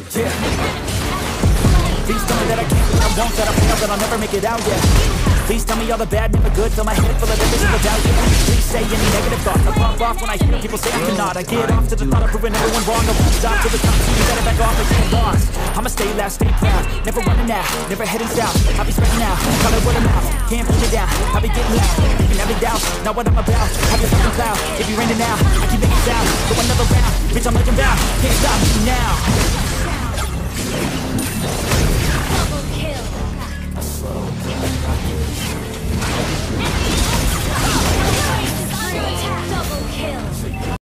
Yeah. Please tell me that I can't, that I won't, that I fail, that I'll never make it out, yeah. Please tell me all the bad, never good, fill my head full of every single doubt, yeah. Please say any negative thoughts, I pop off when I hear people say I cannot. I get off to the thought of proving everyone wrong, I won't stop till the top, so you better back off, I get lost. I'ma stay loud, stay proud, never running out, never heading south. I'll be spreading out, call it word of mouth, can't put it down. I'll be getting loud, you can have it doubt, not what I'm about. Have your fucking cloud, if you're raining now, I keep making sound, go another round, bitch I'm legend bound, can't stop me now.